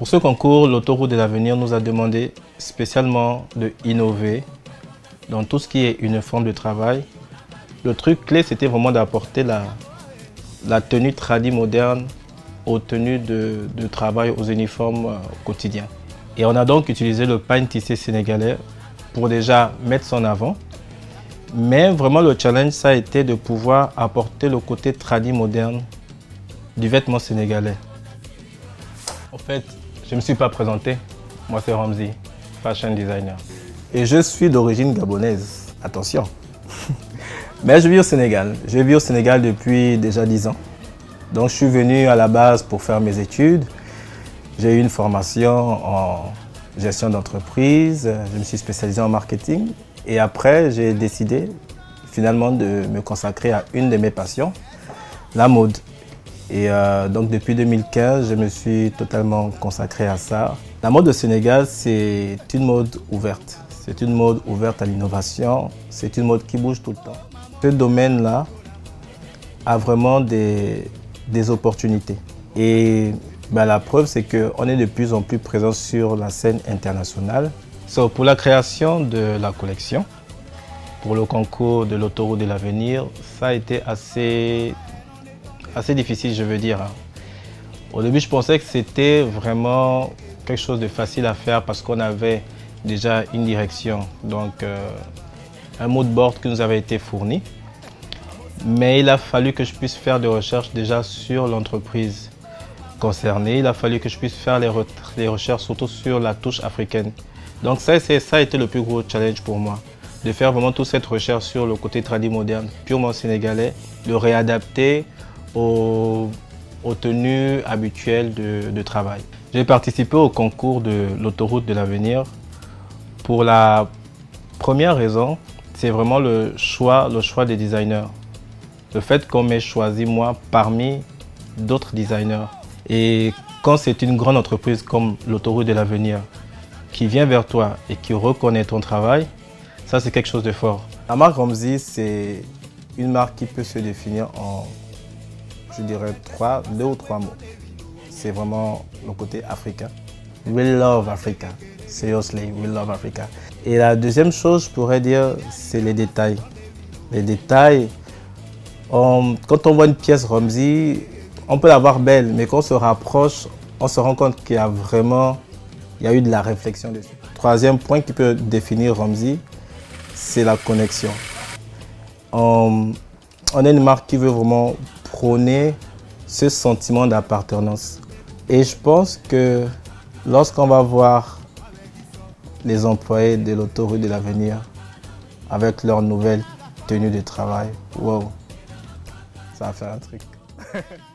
Pour ce concours, l'autoroute de l'avenir nous a demandé spécialement de innover dans tout ce qui est uniforme de travail. Le truc clé, c'était vraiment d'apporter la, tenue tradie moderne aux tenues de, travail, aux uniformes euh, quotidiens. Et on a donc utilisé le pain tissé sénégalais pour déjà mettre son avant. Mais vraiment le challenge, ça a été de pouvoir apporter le côté tradit moderne du vêtement sénégalais. Je ne me suis pas présenté. Moi, c'est Ramzi, fashion designer. Et je suis d'origine gabonaise. Attention. Mais je vis au Sénégal. Je vis au Sénégal depuis déjà 10 ans. Donc, je suis venu à la base pour faire mes études. J'ai eu une formation en gestion d'entreprise. Je me suis spécialisé en marketing. Et après, j'ai décidé finalement de me consacrer à une de mes passions, la mode. Et euh, donc depuis 2015, je me suis totalement consacré à ça. La mode au Sénégal, c'est une mode ouverte. C'est une mode ouverte à l'innovation. C'est une mode qui bouge tout le temps. Ce domaine-là a vraiment des, opportunités. Et ben, la preuve, c'est qu'on est de plus en plus présent sur la scène internationale. pour la création de la collection, pour le concours de l'autoroute de l'avenir, ça a été assez, assez difficile, je veux dire. Au début, je pensais que c'était vraiment quelque chose de facile à faire parce qu'on avait déjà une direction, donc euh, un mot de bord qui nous avait été fourni. Mais il a fallu que je puisse faire des recherches déjà sur l'entreprise concernée. Il a fallu que je puisse faire les, les recherches surtout sur la touche africaine. Donc ça, ça a été le plus gros challenge pour moi de faire vraiment toute cette recherche sur le côté tradit moderne, purement sénégalais, de réadapter aux, tenues habituelles de, travail. J'ai participé au concours de l'autoroute de l'avenir pour la première raison, c'est vraiment le choix, le choix des designers. Le fait qu'on m'ait choisi moi parmi d'autres designers. Et quand c'est une grande entreprise comme l'autoroute de l'avenir qui vient vers toi et qui reconnaît ton travail, ça, c'est quelque chose de fort. La marque Ramsey, c'est une marque qui peut se définir en, je dirais, trois, deux ou trois mots. C'est vraiment le côté africain. We love Africa. Seriously, we love Africa. Et la deuxième chose, je pourrais dire, c'est les détails. Les détails, quand on voit une pièce Ramsey, on peut la voir belle, mais quand on se rapproche, on se rend compte qu'il y a vraiment il y a eu de la réflexion dessus. Troisième point qui peut définir Ramsey, c'est la connexion. On, est une marque qui veut vraiment prôner ce sentiment d'appartenance. Et je pense que lorsqu'on va voir les employés de l'autoroute de l'avenir avec leur nouvelle tenue de travail, wow, ça va faire un truc.